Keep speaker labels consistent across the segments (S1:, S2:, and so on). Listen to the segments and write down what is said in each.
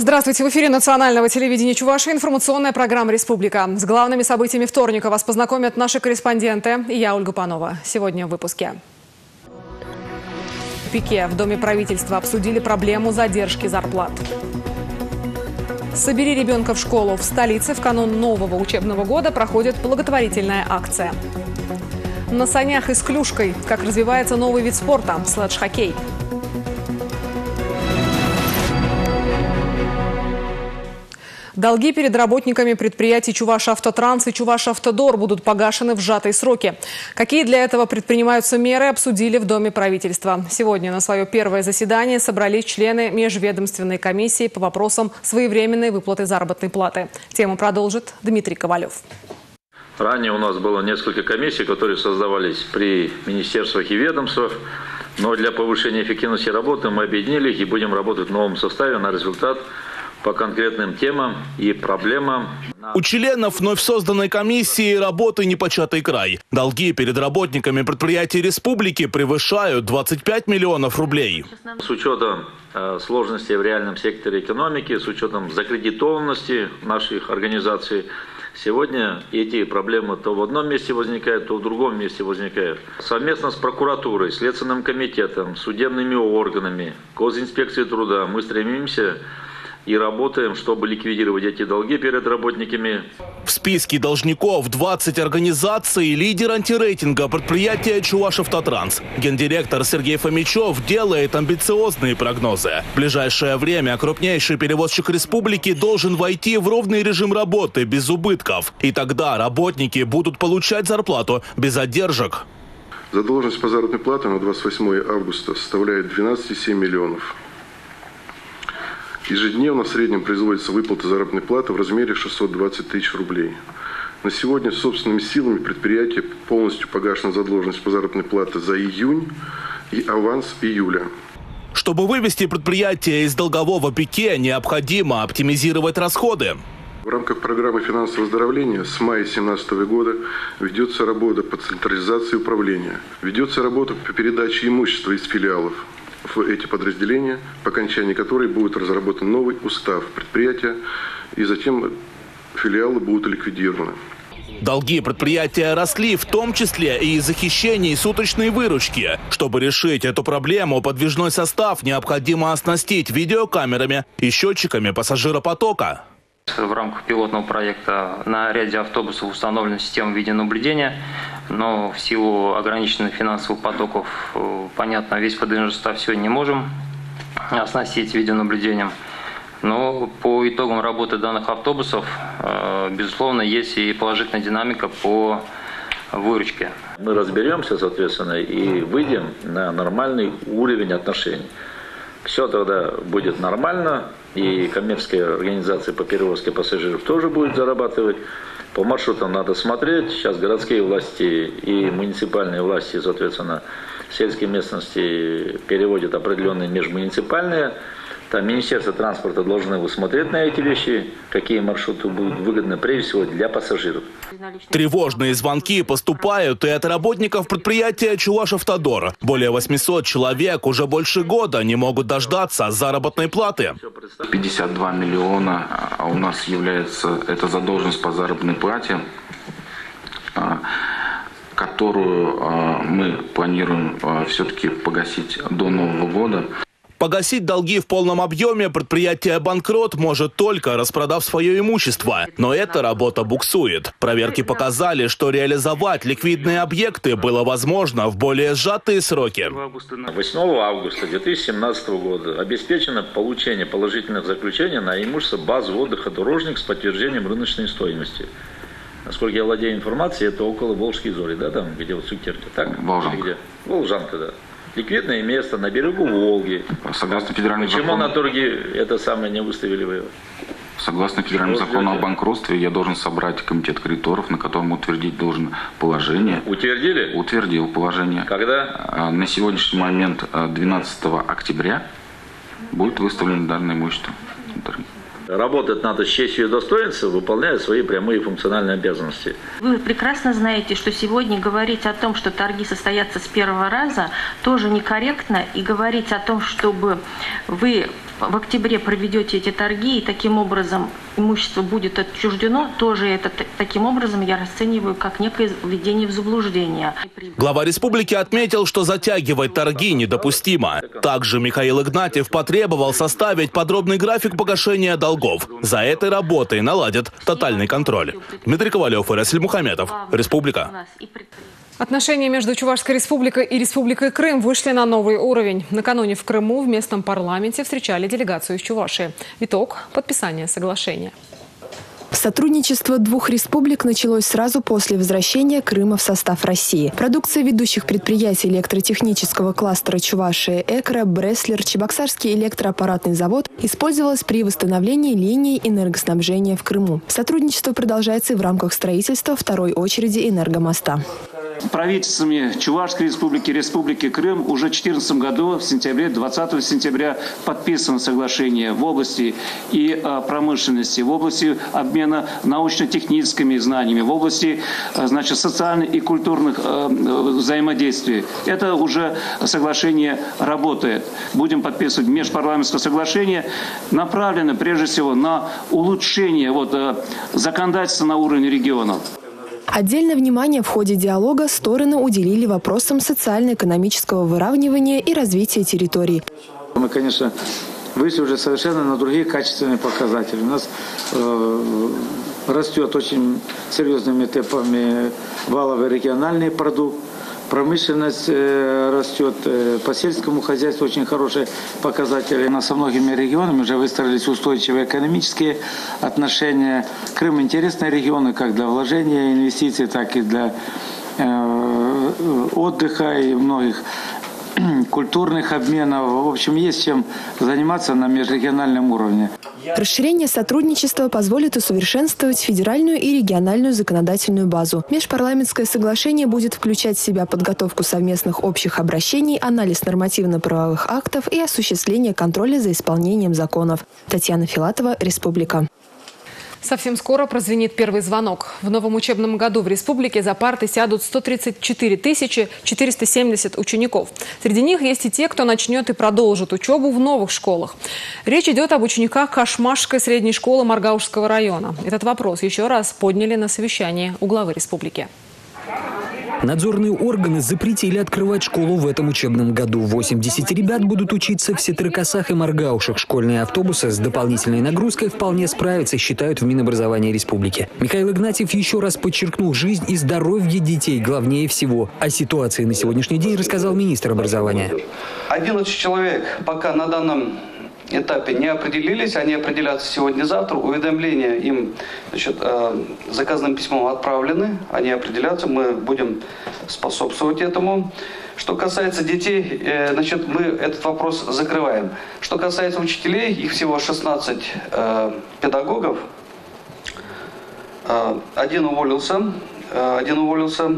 S1: Здравствуйте. В эфире национального телевидения Чуваши информационная программа «Республика». С главными событиями вторника вас познакомят наши корреспонденты и я, Ольга Панова. Сегодня в выпуске. В Пике в Доме правительства обсудили проблему задержки зарплат. «Собери ребенка в школу» в столице в канун нового учебного года проходит благотворительная акция. На санях и с клюшкой. Как развивается новый вид спорта – следж-хоккей. Долги перед работниками предприятий «Чувашавтотранс» и «Чувашавтодор» будут погашены в сжатые сроки. Какие для этого предпринимаются меры, обсудили в Доме правительства. Сегодня на свое первое заседание собрались члены межведомственной комиссии по вопросам своевременной выплаты заработной платы. Тему продолжит Дмитрий Ковалев.
S2: Ранее у нас было несколько комиссий, которые создавались при министерствах и ведомствах. Но для повышения эффективности работы мы объединили их и будем работать в новом составе на результат по конкретным темам и проблемам.
S3: У членов вновь созданной комиссии работы непочатый край. Долги перед работниками предприятий республики превышают 25 миллионов рублей.
S2: С учетом э, сложностей в реальном секторе экономики, с учетом закредитованности наших организаций, Сегодня эти проблемы то в одном месте возникают, то в другом месте возникают. Совместно с прокуратурой, Следственным комитетом, судебными органами, Госинспекцией труда мы стремимся и работаем, чтобы ликвидировать эти долги перед работниками.
S3: В списке должников 20 организаций, лидер антирейтинга предприятия «Чувашавтотранс». Гендиректор Сергей Фомичев делает амбициозные прогнозы. В ближайшее время крупнейший перевозчик республики должен войти в ровный режим работы без убытков. И тогда работники будут получать зарплату без задержек.
S4: Задолженность по заработной плате на 28 августа составляет 12,7 миллионов. Ежедневно в среднем производится выплата заработной платы в размере 620 тысяч рублей. На сегодня собственными силами предприятия полностью погашена задолженность по заработной плате за июнь и аванс июля.
S3: Чтобы вывести предприятие из долгового пике, необходимо оптимизировать расходы.
S4: В рамках программы финансового оздоровления с мая 2017 года ведется работа по централизации управления. Ведется работа по передаче имущества из филиалов в эти подразделения, по окончании которой будет разработан новый устав предприятия, и затем филиалы будут ликвидированы.
S3: Долги предприятия росли, в том числе и из-за хищений суточной выручки. Чтобы решить эту проблему, подвижной состав необходимо оснастить видеокамерами и счетчиками пассажиропотока.
S5: В рамках пилотного проекта на ряде автобусов установлена система видеонаблюдения, но в силу ограниченных финансовых потоков, э, понятно, весь подвижный состав сегодня не можем оснастить видеонаблюдением. Но по итогам работы данных автобусов, э, безусловно, есть и положительная динамика по выручке.
S2: Мы разберемся, соответственно, и выйдем на нормальный уровень отношений. Все тогда будет нормально, и коммерческие организации по перевозке пассажиров тоже будут зарабатывать. По маршрутам надо смотреть. Сейчас городские власти и муниципальные власти, соответственно, сельские местности переводят определенные межмуниципальные там Министерство транспорта должны смотреть на эти вещи, какие маршруты будут выгодны прежде всего для пассажиров.
S3: Тревожные звонки поступают и от работников предприятия «Чувашавтодор». Более 800 человек уже больше года не могут дождаться заработной платы.
S6: 52 миллиона а у нас является эта задолженность по заработной плате а, которую а, мы планируем все-таки погасить до Нового года.
S3: Погасить долги в полном объеме предприятие «Банкрот» может только распродав свое имущество. Но эта работа буксует. Проверки показали, что реализовать ликвидные объекты было возможно в более сжатые сроки.
S2: 8 августа 2017 года обеспечено получение положительных заключений на имущество базы отдыха «Дорожник» с подтверждением рыночной стоимости. Насколько я владею информацией, это около Волжской зори, да, там, где вот Суктерки, так?
S6: Волжанка.
S2: Где? Волжанка, да ликвидное место на берегу Волги.
S6: Согласно федеральному
S2: Почему
S6: закону...
S2: на торге это самое не выставили вы?
S6: Согласно федеральному Что закону о банкротстве, я должен собрать комитет кредиторов, на котором утвердить должен положение.
S2: Утвердили?
S6: Утвердил положение.
S2: Когда?
S6: А, на сегодняшний момент, 12 а, октября, будет выставлено данное имущество торги.
S2: Работать надо с честью и достоинством, выполняя свои прямые функциональные обязанности.
S7: Вы прекрасно знаете, что сегодня говорить о том, что торги состоятся с первого раза, тоже некорректно. И говорить о том, чтобы вы в октябре проведете эти торги, и таким образом имущество будет отчуждено, тоже это таким образом я расцениваю как некое введение в заблуждение.
S3: Глава республики отметил, что затягивать торги недопустимо. Также Михаил Игнатьев потребовал составить подробный график погашения долгов. За этой работой наладят тотальный контроль. Дмитрий Ковалев и Расиль Мухаметов. Республика.
S1: Отношения между Чувашской республикой и Республикой Крым вышли на новый уровень. Накануне в Крыму в местном парламенте встречали делегацию из Чувашии. Итог – подписание соглашения.
S8: Сотрудничество двух республик началось сразу после возвращения Крыма в состав России. Продукция ведущих предприятий электротехнического кластера Чувашии «Экро», «Бреслер», Чебоксарский электроаппаратный завод использовалась при восстановлении линий энергоснабжения в Крыму. Сотрудничество продолжается и в рамках строительства второй очереди энергомоста
S9: правительствами Чувашской республики, Республики Крым уже в 2014 году, в сентябре, 20 сентября подписано соглашение в области и а, промышленности, в области обмена научно-техническими знаниями, в области а, значит, социальных и культурных а, взаимодействий. Это уже соглашение работает. Будем подписывать межпарламентское соглашение, направленное прежде всего на улучшение вот, законодательства на уровне регионов.
S8: Отдельное внимание в ходе диалога стороны уделили вопросам социально-экономического выравнивания и развития территорий.
S10: Мы, конечно, вышли уже совершенно на другие качественные показатели. У нас э, растет очень серьезными темпами валовый региональный продукт промышленность э, растет, э, по сельскому хозяйству очень хорошие показатели. У нас со многими регионами уже выстроились устойчивые экономические отношения. Крым интересный регион, как для вложения инвестиций, так и для э, отдыха и многих культурных обменов. В общем, есть чем заниматься на межрегиональном уровне.
S8: Расширение сотрудничества позволит усовершенствовать федеральную и региональную законодательную базу. Межпарламентское соглашение будет включать в себя подготовку совместных общих обращений, анализ нормативно-правовых актов и осуществление контроля за исполнением законов. Татьяна Филатова, Республика.
S1: Совсем скоро прозвенит первый звонок. В новом учебном году в республике за парты сядут 134 тысячи 470 учеников. Среди них есть и те, кто начнет и продолжит учебу в новых школах. Речь идет об учениках Кашмашской средней школы Маргаушского района. Этот вопрос еще раз подняли на совещании у главы республики.
S11: Надзорные органы запретили открывать школу в этом учебном году. 80 ребят будут учиться в Сетрокосах и Маргаушах. Школьные автобусы с дополнительной нагрузкой вполне справятся, считают в Минобразовании республики. Михаил Игнатьев еще раз подчеркнул, жизнь и здоровье детей главнее всего. О ситуации на сегодняшний день рассказал министр образования.
S12: 11 человек пока на данном этапе не определились, они определятся сегодня-завтра. Уведомления им значит, э, заказным письмом отправлены, они определятся, мы будем способствовать этому. Что касается детей, э, значит, мы этот вопрос закрываем. Что касается учителей, их всего 16 э, педагогов. Один уволился, один уволился.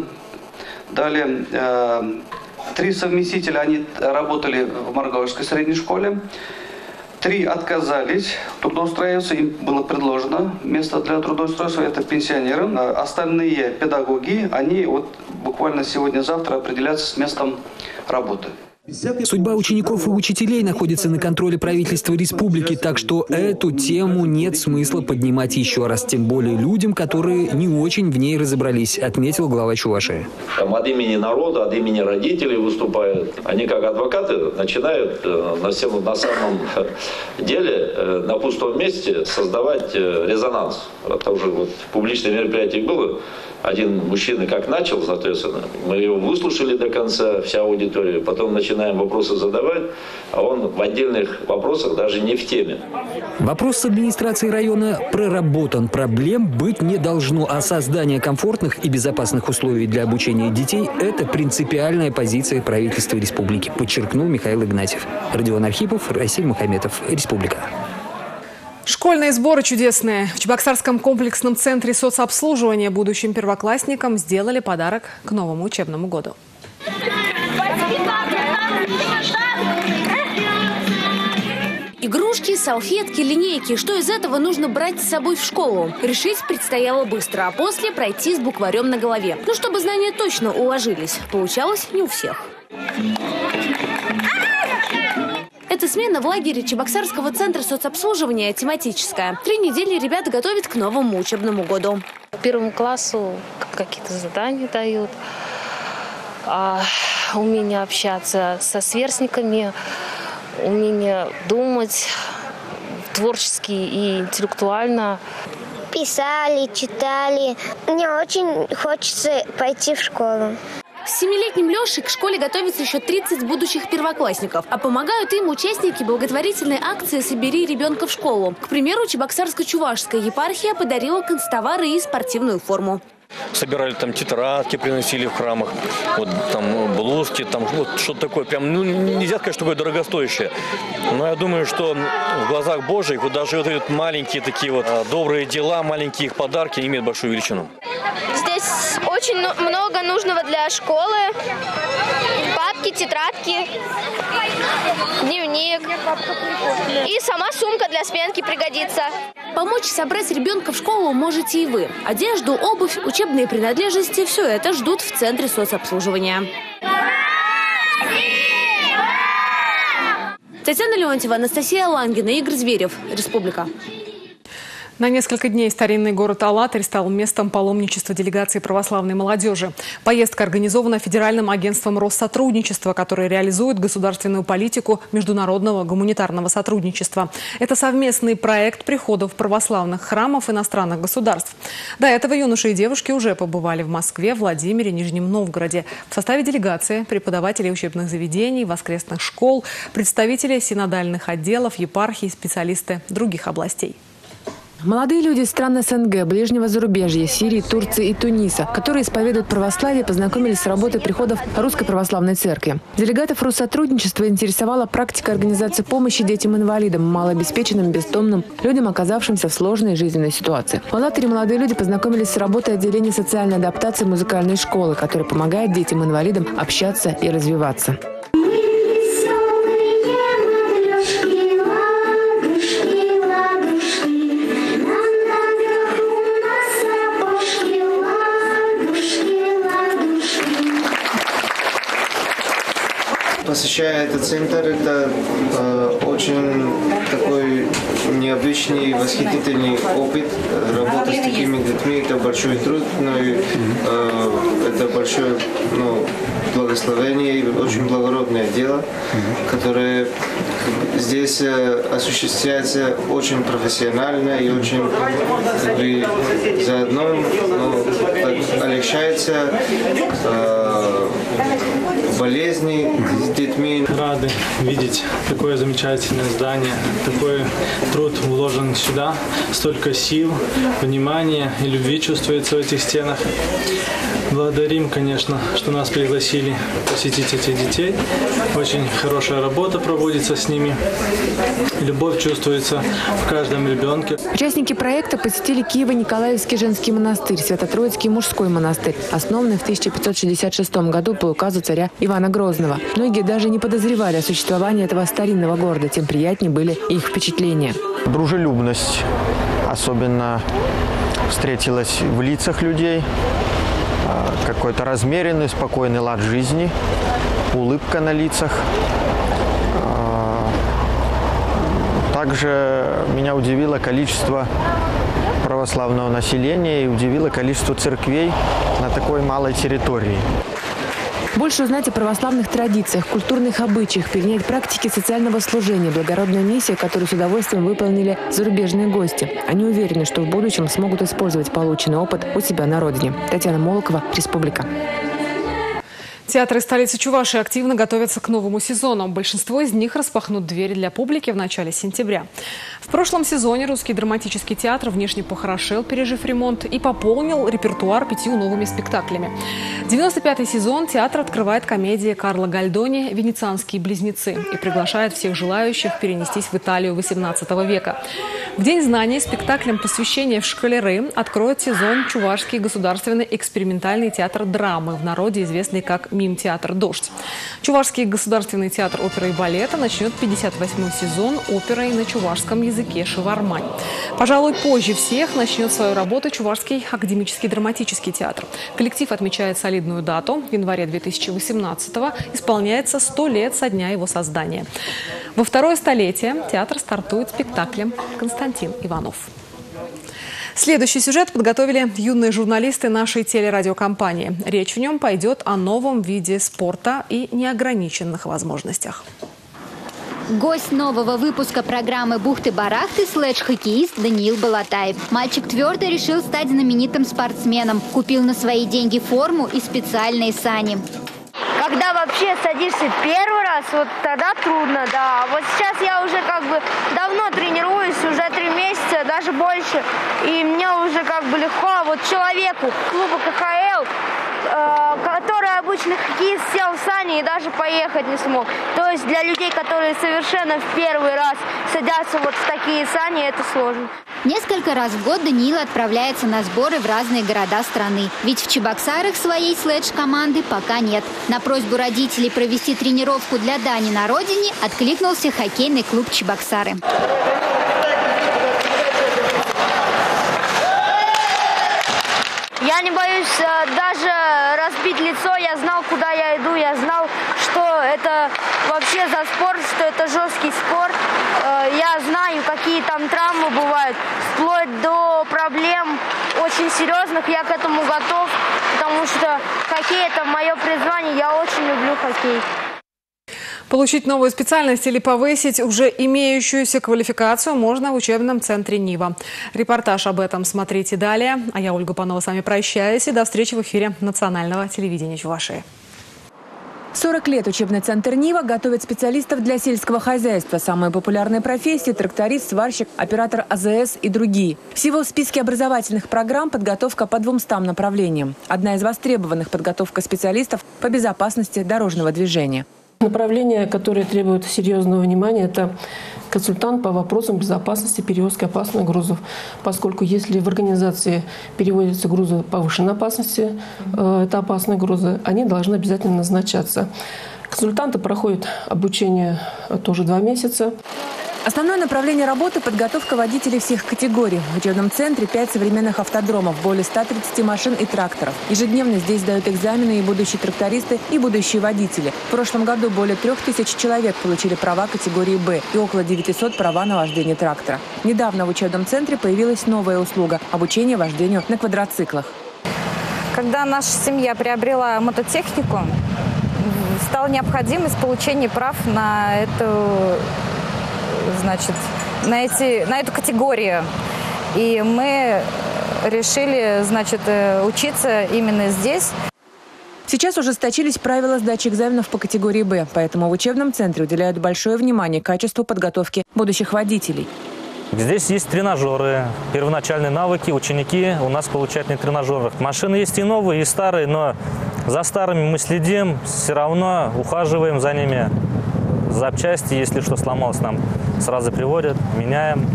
S12: Далее три совместителя, они работали в Маргаушской средней школе. Три отказались трудоустраиваться, им было предложено место для трудоустройства, это пенсионеры. Остальные педагоги, они вот буквально сегодня-завтра определятся с местом работы.
S11: Судьба учеников и учителей находится на контроле правительства республики, так что эту тему нет смысла поднимать еще раз, тем более людям, которые не очень в ней разобрались, отметил глава Чувашии.
S2: Там от имени народа, от имени родителей выступают. Они как адвокаты начинают э, на самом деле э, на пустом месте создавать э, резонанс. Это уже вот публичное мероприятие было один мужчина как начал, соответственно, мы его выслушали до конца, вся аудитория, потом начинаем вопросы задавать, а он в отдельных вопросах даже не в теме.
S11: Вопрос с администрацией района проработан. Проблем быть не должно, а создание комфортных и безопасных условий для обучения детей – это принципиальная позиция правительства республики, подчеркнул Михаил Игнатьев. Родион Архипов, Расиль Мухаметов, Республика.
S1: Школьные сборы чудесные. В Чебоксарском комплексном центре соцобслуживания будущим первоклассникам сделали подарок к новому учебному году.
S13: Игрушки, салфетки, линейки. Что из этого нужно брать с собой в школу? Решить предстояло быстро, а после пройти с букварем на голове. Ну, чтобы знания точно уложились. Получалось не у всех. Эта смена в лагере Чебоксарского центра соцобслуживания тематическая. Три недели ребята готовят к новому учебному году.
S14: Первому классу какие-то задания дают, а, умение общаться со сверстниками, умение думать творчески и интеллектуально.
S15: Писали, читали. Мне очень хочется пойти в школу.
S13: С семилетним Лешей к школе готовится еще 30 будущих первоклассников, а помогают им участники благотворительной акции «Собери ребенка в школу». К примеру, Чебоксарско-Чувашская епархия подарила констовары и спортивную форму
S16: собирали там тетрадки, приносили в храмах, вот там блузки, там вот что-то такое. Прям, ну, нельзя сказать, что такое дорогостоящее. Но я думаю, что в глазах Божьих вот даже вот эти маленькие такие вот а, добрые дела, маленькие их подарки имеют большую величину.
S15: Здесь очень много нужного для школы. Папки, тетрадки, дневник. И сама сумка для сменки пригодится.
S13: Помочь собрать ребенка в школу можете и вы. Одежду, обувь, учебные принадлежности – все это ждут в Центре соцобслуживания. Татьяна Леонтьева, Анастасия Лангина, Игорь Зверев. Республика.
S1: На несколько дней старинный город Алатырь стал местом паломничества делегации православной молодежи. Поездка организована Федеральным агентством Россотрудничества, которое реализует государственную политику международного гуманитарного сотрудничества. Это совместный проект приходов православных храмов иностранных государств. До этого юноши и девушки уже побывали в Москве, Владимире, Нижнем Новгороде. В составе делегации преподаватели учебных заведений, воскресных школ, представители синодальных отделов, епархий, специалисты других областей.
S8: Молодые люди из стран СНГ, ближнего зарубежья, Сирии, Турции и Туниса, которые исповедуют православие, познакомились с работой приходов Русской Православной Церкви. Делегатов Россотрудничества интересовала практика организации помощи детям-инвалидам, малообеспеченным, бестомным, людям, оказавшимся в сложной жизненной ситуации. В Алатыре молодые люди познакомились с работой отделения социальной адаптации музыкальной школы, которая помогает детям-инвалидам общаться и развиваться.
S17: Посещая этот центр, это э, очень такой необычный, восхитительный опыт. Работа с такими детьми – это большой труд, но и, э, это большое ну, благословение и очень благородное дело, которое здесь э, осуществляется очень профессионально и очень как бы, заодно ну, так, облегчается э, болезни с детьми.
S18: Рады видеть такое замечательное здание, такой труд вложен сюда, столько сил, внимания и любви чувствуется в этих стенах. Благодарим, конечно, что нас пригласили посетить этих детей. Очень хорошая работа проводится с ними. Любовь чувствуется в каждом ребенке.
S8: Участники проекта посетили Киево-Николаевский женский монастырь, Свято-Троицкий мужской монастырь, основанный в 1566 году по указу царя Ивана Грозного. Многие даже не подозревали о существовании этого старинного города, тем приятнее были их впечатления.
S19: Дружелюбность особенно встретилась в лицах людей какой-то размеренный, спокойный лад жизни, улыбка на лицах. А, также меня удивило количество православного населения и удивило количество церквей на такой малой территории.
S8: Больше узнать о православных традициях, культурных обычаях, перенять практики социального служения, благородная миссия, которую с удовольствием выполнили зарубежные гости. Они уверены, что в будущем смогут использовать полученный опыт у себя на родине. Татьяна Молокова, Республика.
S1: Театры столицы Чувашии активно готовятся к новому сезону. Большинство из них распахнут двери для публики в начале сентября. В прошлом сезоне Русский драматический театр внешне похорошел, пережив ремонт, и пополнил репертуар пятью новыми спектаклями. 95-й сезон театр открывает комедия Карла Гальдони «Венецианские близнецы» и приглашает всех желающих перенестись в Италию XVIII века. В День знаний спектаклем посвящения в школяры откроет сезон Чувашский государственный экспериментальный театр драмы, в народе известный как мим-театр «Дождь». Чувашский государственный театр оперы и балета начнет 58-й сезон оперой на чувашском языке «Шевармань». Пожалуй, позже всех начнет свою работу Чувашский академический драматический театр. Коллектив отмечает солидную дату. В январе 2018-го исполняется 100 лет со дня его создания. Во второе столетие театр стартует спектаклем «Константин Иванов». Следующий сюжет подготовили юные журналисты нашей телерадиокомпании. Речь в нем пойдет о новом виде спорта и неограниченных возможностях.
S20: Гость нового выпуска программы «Бухты-барахты» слэдж-хоккеист Даниил Балатаев. Мальчик твердо решил стать знаменитым спортсменом. Купил на свои деньги форму и специальные сани.
S15: Когда вообще садишься первый раз, вот тогда трудно, да. Вот сейчас я уже как бы давно тренируюсь, уже три месяца, даже больше. И мне уже как бы легко. А вот человеку клуба КХЛ, э, который обычно хоккеист сел в сани и даже поехать не смог. То есть для людей, которые совершенно в первый раз садятся вот в такие сани, это сложно.
S20: Несколько раз в год Даниил отправляется на сборы в разные города страны. Ведь в Чебоксарах своей слэдж-команды пока нет. На просьбу родителей провести тренировку для Дани на родине откликнулся хоккейный клуб «Чебоксары».
S15: Я не боюсь э, даже разбить лицо. Я знал, куда я иду. Я знал, что это вообще за спорт, что это жесткий знаю, какие там травмы бывают. Вплоть до проблем очень серьезных. Я к этому готов, потому что хоккей – это мое призвание. Я очень люблю хоккей.
S1: Получить новую специальность или повысить уже имеющуюся квалификацию можно в учебном центре «Нива». Репортаж об этом смотрите далее. А я, Ольга Панова, с вами прощаюсь и до встречи в эфире национального телевидения Чувашии.
S8: 40 лет учебный центр «Нива» готовит специалистов для сельского хозяйства. Самые популярные профессии – тракторист, сварщик, оператор АЗС и другие. Всего в списке образовательных программ подготовка по 200 направлениям. Одна из востребованных – подготовка специалистов по безопасности дорожного движения.
S9: Направление, которое требует серьезного внимания, это консультант по вопросам безопасности перевозки опасных грузов. Поскольку если в организации переводятся грузы повышенной опасности, э, это опасные грузы, они должны обязательно назначаться. Консультанты проходят обучение тоже два месяца.
S8: Основное направление работы – подготовка водителей всех категорий. В учебном центре пять современных автодромов, более 130 машин и тракторов. Ежедневно здесь сдают экзамены и будущие трактористы, и будущие водители. В прошлом году более трех тысяч человек получили права категории «Б» и около 900 права на вождение трактора. Недавно в учебном центре появилась новая услуга – обучение вождению на квадроциклах.
S13: Когда наша семья приобрела мототехнику, стала необходимость получения прав на эту значит, на, эти, на эту категорию. И мы решили, значит, э, учиться именно здесь.
S8: Сейчас ужесточились правила сдачи экзаменов по категории «Б», поэтому в учебном центре уделяют большое внимание качеству подготовки будущих водителей.
S5: Здесь есть тренажеры, первоначальные навыки, ученики у нас получают на тренажерах. Машины есть и новые, и старые, но за старыми мы следим, все равно ухаживаем за ними запчасти, если что сломалось, нам сразу приводят, меняем.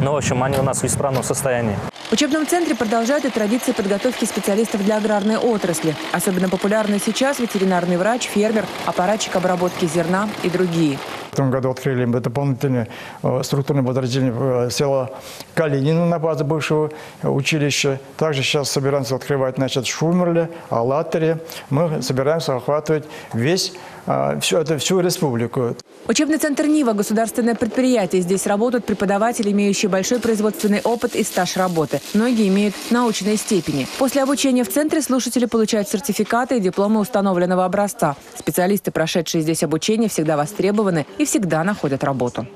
S5: Ну, в общем, они у нас в исправном состоянии.
S8: В учебном центре продолжают и традиции подготовки специалистов для аграрной отрасли. Особенно популярны сейчас ветеринарный врач, фермер, аппаратчик обработки зерна и другие.
S11: В этом году открыли дополнительное э, структурное подразделение в э, село Калинина на базе бывшего училища. Также сейчас собираемся открывать значит, Шумерле, Аллатере. Мы собираемся охватывать весь э, всю, это, всю республику.
S8: Учебный центр «Нива» – государственное предприятие. Здесь работают преподаватели, имеющие большой производственный опыт и стаж работы. Многие имеют научные степени. После обучения в центре слушатели получают сертификаты и дипломы установленного образца. Специалисты, прошедшие здесь обучение, всегда востребованы и всегда находят работу.